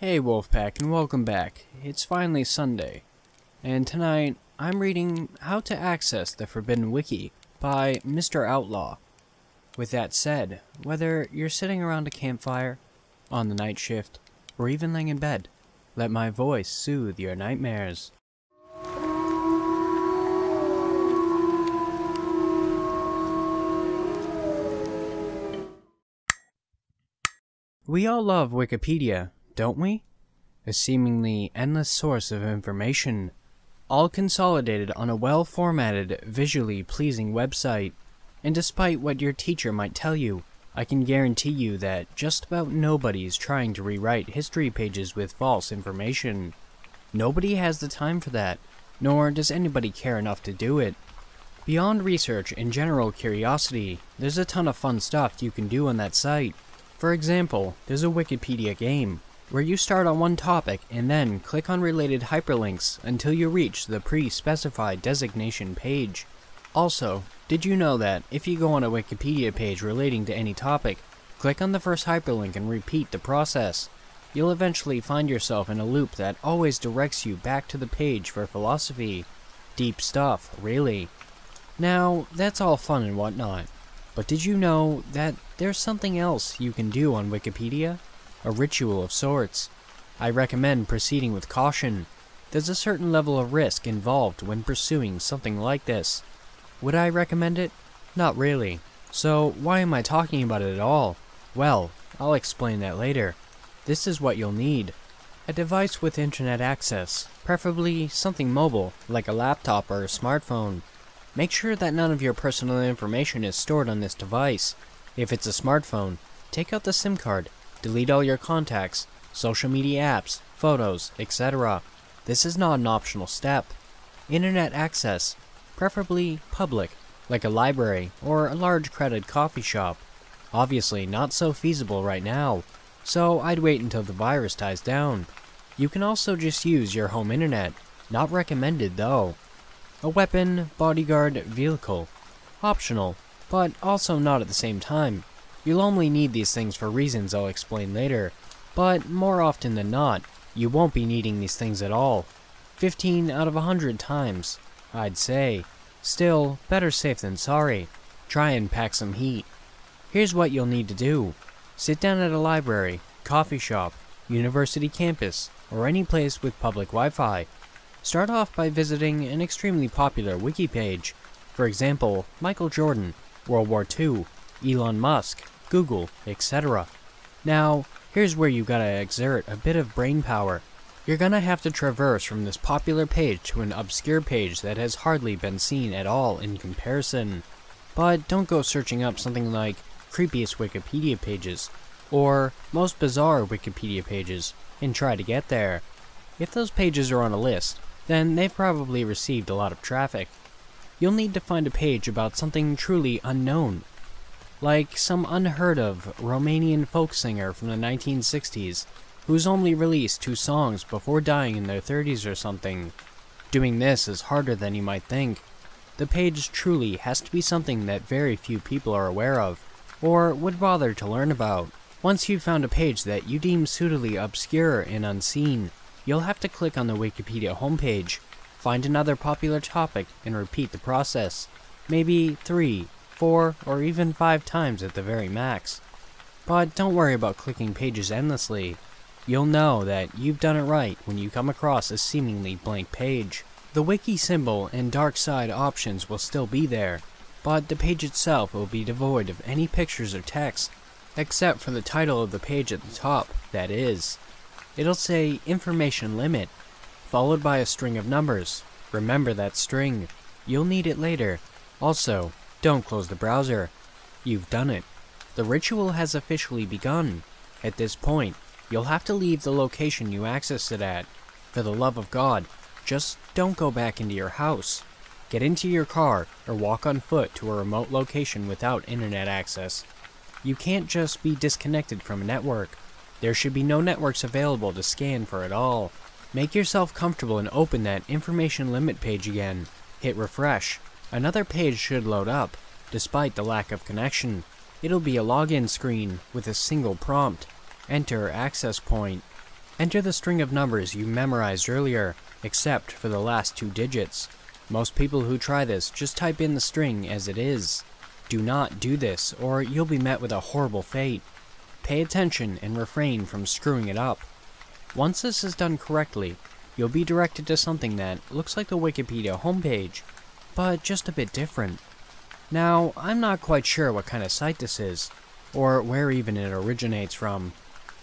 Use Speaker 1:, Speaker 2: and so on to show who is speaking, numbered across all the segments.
Speaker 1: Hey Wolfpack and welcome back. It's finally Sunday. And tonight I'm reading How to Access the Forbidden Wiki by Mr. Outlaw. With that said, whether you're sitting around a campfire, on the night shift, or even laying in bed, let my voice soothe your nightmares. We all love Wikipedia, don't we? A seemingly endless source of information, all consolidated on a well formatted, visually pleasing website. And despite what your teacher might tell you, I can guarantee you that just about nobody is trying to rewrite history pages with false information. Nobody has the time for that, nor does anybody care enough to do it. Beyond research and general curiosity, there's a ton of fun stuff you can do on that site. For example, there's a Wikipedia game, where you start on one topic and then click on related hyperlinks until you reach the pre-specified designation page. Also, did you know that if you go on a Wikipedia page relating to any topic, click on the first hyperlink and repeat the process? You'll eventually find yourself in a loop that always directs you back to the page for philosophy. Deep stuff, really. Now, that's all fun and whatnot, but did you know that there's something else you can do on Wikipedia? A ritual of sorts. I recommend proceeding with caution. There's a certain level of risk involved when pursuing something like this. Would I recommend it? Not really. So, why am I talking about it at all? Well, I'll explain that later. This is what you'll need a device with internet access, preferably something mobile, like a laptop or a smartphone. Make sure that none of your personal information is stored on this device. If it's a smartphone, take out the SIM card, delete all your contacts, social media apps, photos, etc. This is not an optional step. Internet access, preferably public, like a library or a large crowded coffee shop. Obviously not so feasible right now, so I'd wait until the virus dies down. You can also just use your home internet, not recommended though. A weapon, bodyguard, vehicle. Optional, but also not at the same time. You'll only need these things for reasons I'll explain later, but more often than not, you won't be needing these things at all. 15 out of 100 times, I'd say. Still, better safe than sorry. Try and pack some heat. Here's what you'll need to do. Sit down at a library, coffee shop, university campus, or any place with public Wi-Fi. Start off by visiting an extremely popular wiki page. For example, Michael Jordan, World War II, Elon Musk, Google, etc. Now, here's where you gotta exert a bit of brain power. You're gonna have to traverse from this popular page to an obscure page that has hardly been seen at all in comparison. But don't go searching up something like creepiest Wikipedia pages or most bizarre Wikipedia pages and try to get there. If those pages are on a list, then they've probably received a lot of traffic. You'll need to find a page about something truly unknown, like some unheard of Romanian folk singer from the 1960s who's only released two songs before dying in their 30s or something. Doing this is harder than you might think. The page truly has to be something that very few people are aware of, or would bother to learn about. Once you've found a page that you deem suitably obscure and unseen, you'll have to click on the Wikipedia homepage, find another popular topic, and repeat the process. Maybe three, four, or even five times at the very max. But don't worry about clicking pages endlessly. You'll know that you've done it right when you come across a seemingly blank page. The wiki symbol and dark side options will still be there, but the page itself will be devoid of any pictures or text, except for the title of the page at the top, that is. It'll say Information Limit, followed by a string of numbers. Remember that string. You'll need it later. Also, don't close the browser. You've done it. The ritual has officially begun. At this point, you'll have to leave the location you accessed it at. For the love of God, just don't go back into your house. Get into your car or walk on foot to a remote location without internet access. You can't just be disconnected from a network. There should be no networks available to scan for at all. Make yourself comfortable and open that information limit page again. Hit refresh. Another page should load up, despite the lack of connection. It'll be a login screen with a single prompt. Enter access point. Enter the string of numbers you memorized earlier, except for the last two digits. Most people who try this just type in the string as it is. Do not do this, or you'll be met with a horrible fate. Pay attention and refrain from screwing it up. Once this is done correctly, you'll be directed to something that looks like the Wikipedia homepage, but just a bit different. Now, I'm not quite sure what kind of site this is, or where even it originates from.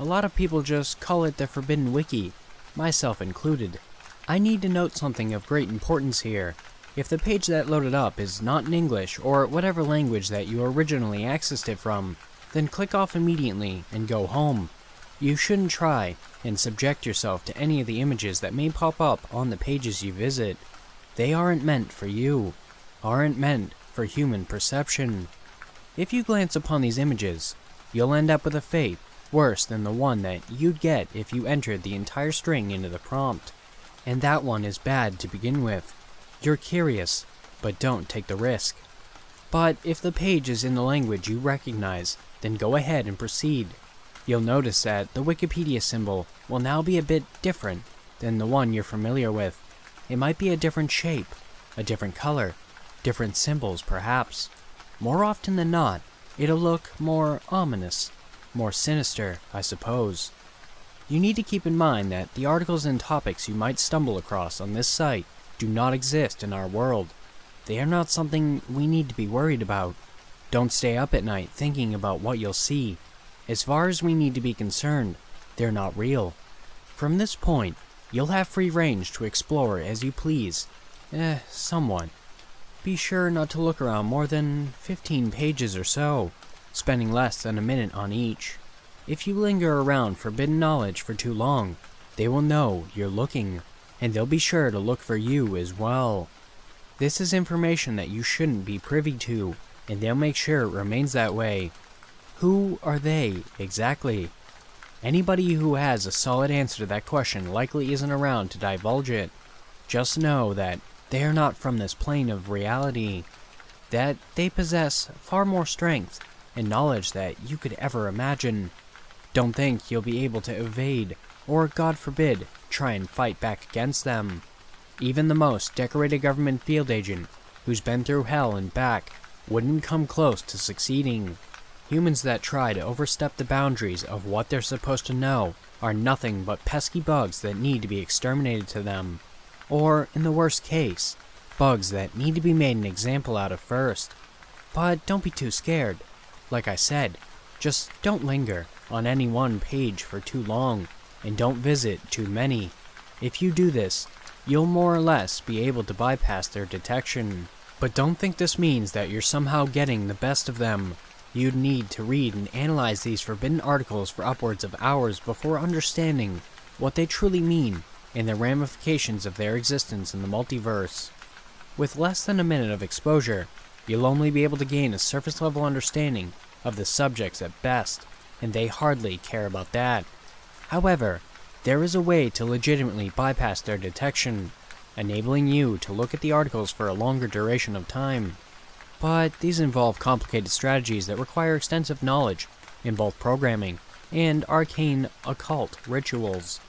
Speaker 1: A lot of people just call it the Forbidden Wiki, myself included. I need to note something of great importance here. If the page that loaded up is not in English or whatever language that you originally accessed it from, then click off immediately and go home. You shouldn't try and subject yourself to any of the images that may pop up on the pages you visit. They aren't meant for you, aren't meant for human perception. If you glance upon these images, you'll end up with a fate worse than the one that you'd get if you entered the entire string into the prompt. And that one is bad to begin with. You're curious, but don't take the risk. But if the page is in the language you recognize, then go ahead and proceed. You'll notice that the Wikipedia symbol will now be a bit different than the one you're familiar with. It might be a different shape, a different color, different symbols perhaps. More often than not, it'll look more ominous, more sinister, I suppose. You need to keep in mind that the articles and topics you might stumble across on this site do not exist in our world. They are not something we need to be worried about. Don't stay up at night thinking about what you'll see. As far as we need to be concerned, they're not real. From this point, you'll have free range to explore as you please. Eh, somewhat. Be sure not to look around more than 15 pages or so, spending less than a minute on each. If you linger around forbidden knowledge for too long, they will know you're looking, and they'll be sure to look for you as well. This is information that you shouldn't be privy to, and they'll make sure it remains that way. Who are they, exactly? Anybody who has a solid answer to that question likely isn't around to divulge it. Just know that they are not from this plane of reality, that they possess far more strength and knowledge that you could ever imagine. Don't think you'll be able to evade, or God forbid, try and fight back against them. Even the most decorated government field agent, who's been through hell and back, wouldn't come close to succeeding. Humans that try to overstep the boundaries of what they're supposed to know are nothing but pesky bugs that need to be exterminated to them. Or, in the worst case, bugs that need to be made an example out of first. But don't be too scared. Like I said, just don't linger on any one page for too long, and don't visit too many. If you do this, you'll more or less be able to bypass their detection. But don't think this means that you're somehow getting the best of them. You'd need to read and analyze these forbidden articles for upwards of hours before understanding what they truly mean and the ramifications of their existence in the multiverse. With less than a minute of exposure, you'll only be able to gain a surface level understanding of the subjects at best, and they hardly care about that. However, there is a way to legitimately bypass their detection, enabling you to look at the articles for a longer duration of time. But these involve complicated strategies that require extensive knowledge in both programming and arcane occult rituals.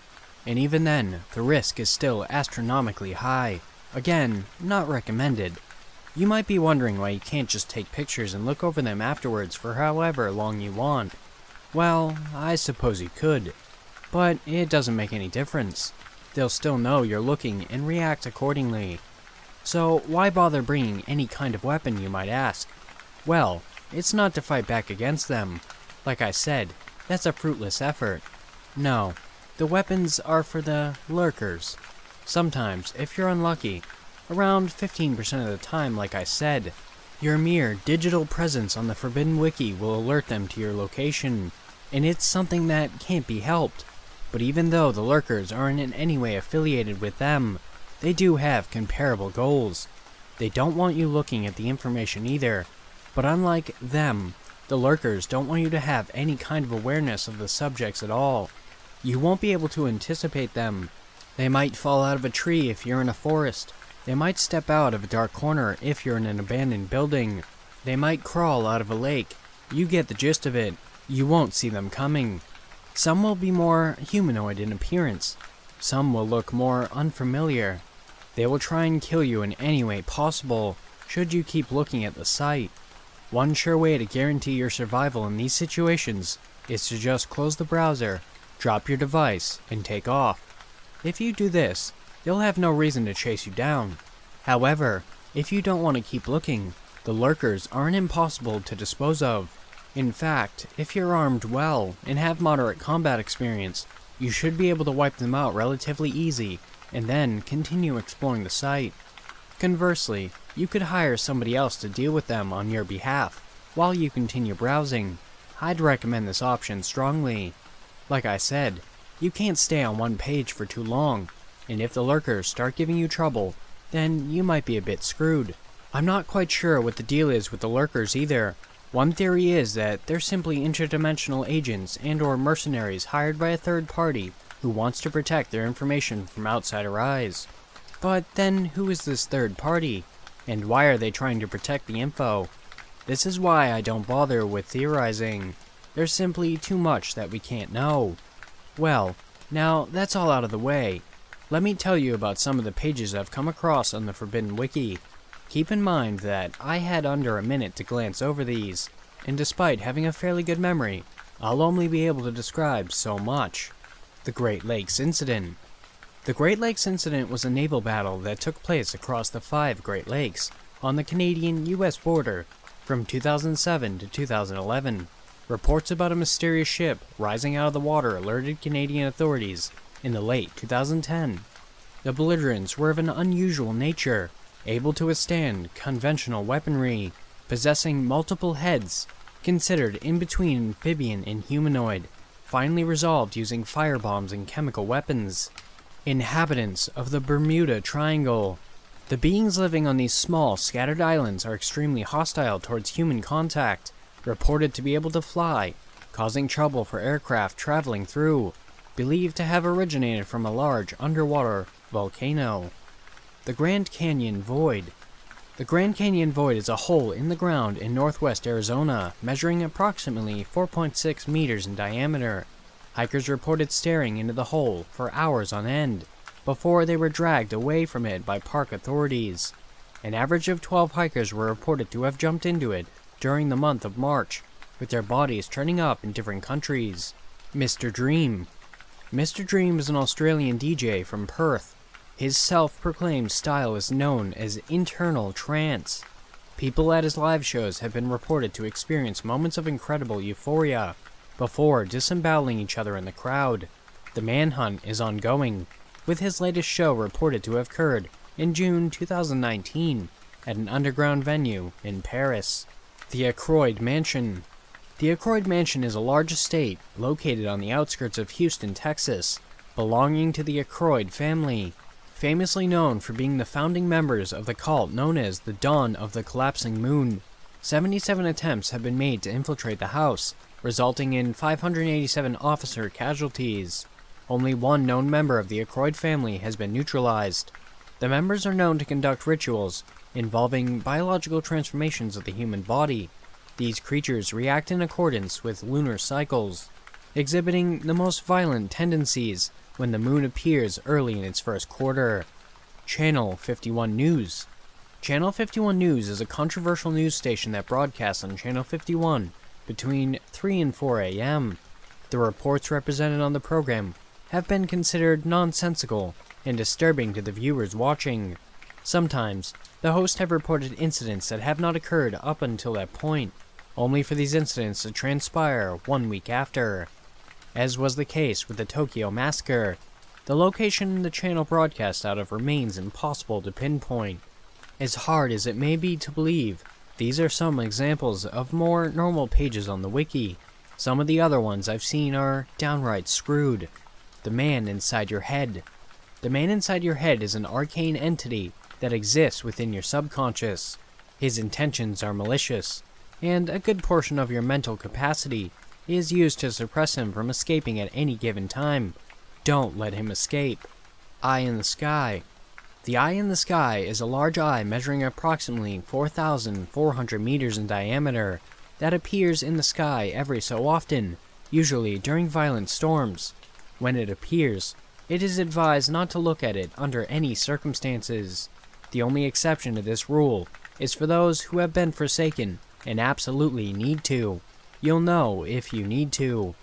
Speaker 1: And even then, the risk is still astronomically high. Again, not recommended. You might be wondering why you can't just take pictures and look over them afterwards for however long you want. Well, I suppose you could, but it doesn't make any difference. They'll still know you're looking and react accordingly. So why bother bringing any kind of weapon, you might ask? Well, it's not to fight back against them. Like I said, that's a fruitless effort. No, the weapons are for the lurkers. Sometimes, if you're unlucky, around 15% of the time, like I said, your mere digital presence on the Forbidden Wiki will alert them to your location, and it's something that can't be helped. But even though the lurkers aren't in any way affiliated with them, they do have comparable goals. They don't want you looking at the information either, but unlike them, the lurkers don't want you to have any kind of awareness of the subjects at all. You won't be able to anticipate them. They might fall out of a tree if you're in a forest. They might step out of a dark corner if you're in an abandoned building. They might crawl out of a lake. You get the gist of it. You won't see them coming. Some will be more humanoid in appearance, some will look more unfamiliar. They will try and kill you in any way possible should you keep looking at the site. One sure way to guarantee your survival in these situations is to just close the browser, drop your device, and take off. If you do this, they'll have no reason to chase you down. However, if you don't want to keep looking, the lurkers aren't impossible to dispose of. In fact, if you're armed well and have moderate combat experience, you should be able to wipe them out relatively easy and then continue exploring the site. Conversely, you could hire somebody else to deal with them on your behalf while you continue browsing. I'd recommend this option strongly. Like I said, you can't stay on one page for too long, and if the lurkers start giving you trouble, then you might be a bit screwed. I'm not quite sure what the deal is with the lurkers either. One theory is that they're simply interdimensional agents and or mercenaries hired by a third party who wants to protect their information from outsider eyes. But then who is this third party? And why are they trying to protect the info? This is why I don't bother with theorizing. There's simply too much that we can't know. Well, now that's all out of the way. Let me tell you about some of the pages I've come across on the Forbidden Wiki. Keep in mind that I had under a minute to glance over these, and despite having a fairly good memory, I'll only be able to describe so much. The Great Lakes Incident The Great Lakes Incident was a naval battle that took place across the five Great Lakes on the Canadian-US border from 2007 to 2011. Reports about a mysterious ship rising out of the water alerted Canadian authorities in the late 2010. The belligerents were of an unusual nature, able to withstand conventional weaponry, possessing multiple heads, considered in between amphibian and humanoid, finally resolved using firebombs and chemical weapons. Inhabitants of the Bermuda Triangle. The beings living on these small, scattered islands are extremely hostile towards human contact, reported to be able to fly, causing trouble for aircraft traveling through, believed to have originated from a large underwater volcano. The Grand Canyon Void. The Grand Canyon Void is a hole in the ground in northwest Arizona, measuring approximately 4.6 meters in diameter. Hikers reported staring into the hole for hours on end before they were dragged away from it by park authorities. An average of 12 hikers were reported to have jumped into it during the month of March, with their bodies turning up in different countries. Mr. Dream. Mr. Dream is an Australian DJ from Perth. His self-proclaimed style is known as internal trance. People at his live shows have been reported to experience moments of incredible euphoria before disemboweling each other in the crowd. The manhunt is ongoing, with his latest show reported to have occurred in June 2019 at an underground venue in Paris. The Acroyd Mansion. The Acroyd Mansion is a large estate located on the outskirts of Houston, Texas, belonging to the Acroyd family, famously known for being the founding members of the cult known as the Dawn of the Collapsing Moon. 77 attempts have been made to infiltrate the house, resulting in 587 officer casualties. Only one known member of the Aykroyd family has been neutralized. The members are known to conduct rituals involving biological transformations of the human body. These creatures react in accordance with lunar cycles, exhibiting the most violent tendencies when the moon appears early in its first quarter. Channel 51 News Channel 51 News is a controversial news station that broadcasts on Channel 51 between 3 and 4 a.m. The reports represented on the program have been considered nonsensical and disturbing to the viewers watching. Sometimes, the hosts have reported incidents that have not occurred up until that point, only for these incidents to transpire one week after. As was the case with the Tokyo Massacre, the location the channel broadcast out of remains impossible to pinpoint. As hard as it may be to believe, these are some examples of more normal pages on the wiki. Some of the other ones I've seen are downright screwed. The man inside your head. The man inside your head is an arcane entity that exists within your subconscious. His intentions are malicious, and a good portion of your mental capacity is used to suppress him from escaping at any given time. Don't let him escape. Eye in the Sky The eye in the sky is a large eye measuring approximately 4,400 meters in diameter that appears in the sky every so often, usually during violent storms. When it appears, it is advised not to look at it under any circumstances. The only exception to this rule is for those who have been forsaken and absolutely need to. You'll know if you need to.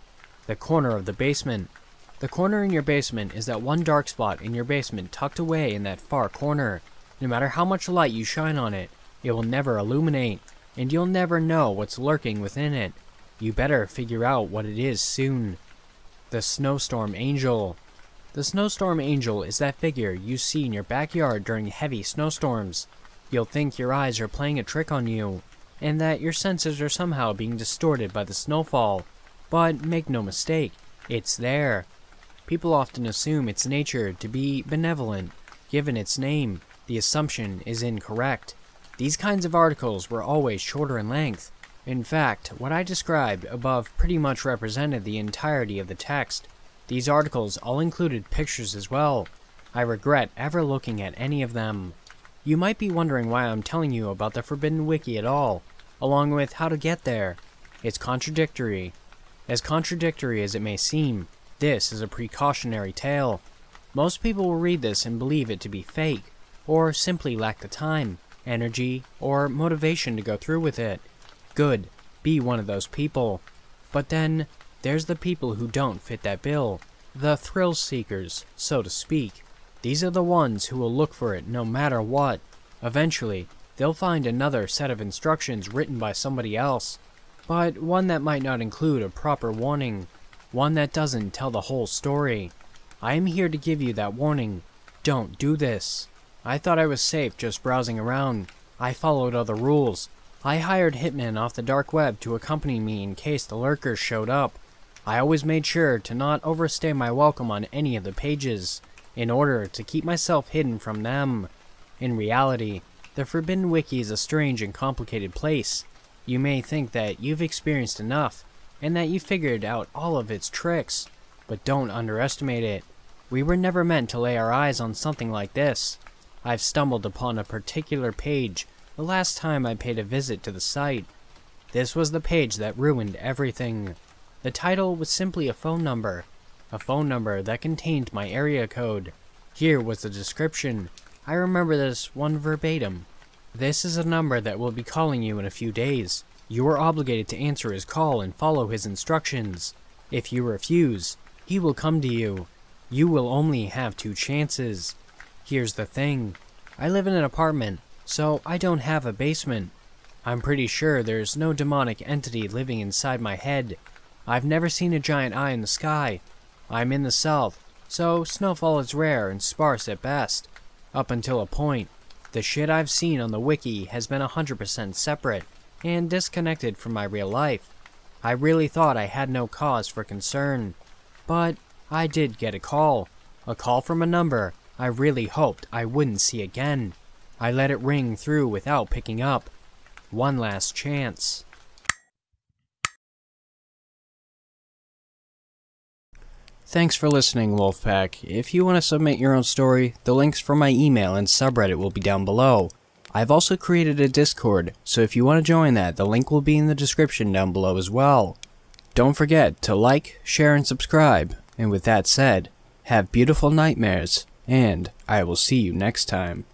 Speaker 1: The corner of the basement. The corner in your basement is that one dark spot in your basement tucked away in that far corner. No matter how much light you shine on it, it will never illuminate, and you'll never know what's lurking within it. You better figure out what it is soon. The Snowstorm Angel. The Snowstorm Angel is that figure you see in your backyard during heavy snowstorms. You'll think your eyes are playing a trick on you, and that your senses are somehow being distorted by the snowfall. But make no mistake, it's there. People often assume its nature to be benevolent. Given its name, the assumption is incorrect. These kinds of articles were always shorter in length. In fact, what I described above pretty much represented the entirety of the text. These articles all included pictures as well. I regret ever looking at any of them. You might be wondering why I'm telling you about the Forbidden Wiki at all, along with how to get there. It's contradictory. As contradictory as it may seem, this is a precautionary tale. Most people will read this and believe it to be fake, or simply lack the time, energy, or motivation to go through with it. Good, be one of those people. But then, there's the people who don't fit that bill. The thrill seekers, so to speak. These are the ones who will look for it no matter what. Eventually, they'll find another set of instructions written by somebody else, but one that might not include a proper warning, one that doesn't tell the whole story. I am here to give you that warning. Don't do this. I thought I was safe just browsing around. I followed the rules. I hired hitmen off the dark web to accompany me in case the lurkers showed up. I always made sure to not overstay my welcome on any of the pages in order to keep myself hidden from them. In reality, the Forbidden Wiki is a strange and complicated place. You may think that you've experienced enough, and that you figured out all of its tricks, but don't underestimate it. We were never meant to lay our eyes on something like this. I've stumbled upon a particular page the last time I paid a visit to the site. This was the page that ruined everything. The title was simply a phone number, a phone number that contained my area code. Here was the description. I remember this one verbatim. This is a number that will be calling you in a few days. You are obligated to answer his call and follow his instructions. If you refuse, he will come to you. You will only have two chances. Here's the thing. I live in an apartment, so I don't have a basement. I'm pretty sure there's no demonic entity living inside my head. I've never seen a giant eye in the sky, I'm in the south, so snowfall is rare and sparse at best. Up until a point, the shit I've seen on the wiki has been 100% separate and disconnected from my real life. I really thought I had no cause for concern. But I did get a call. A call from a number I really hoped I wouldn't see again. I let it ring through without picking up. One last chance. Thanks for listening, Wolfpack. If you want to submit your own story, the links for my email and subreddit will be down below. I've also created a Discord, so if you want to join that, the link will be in the description down below as well. Don't forget to like, share, and subscribe. And with that said, have beautiful nightmares, and I will see you next time.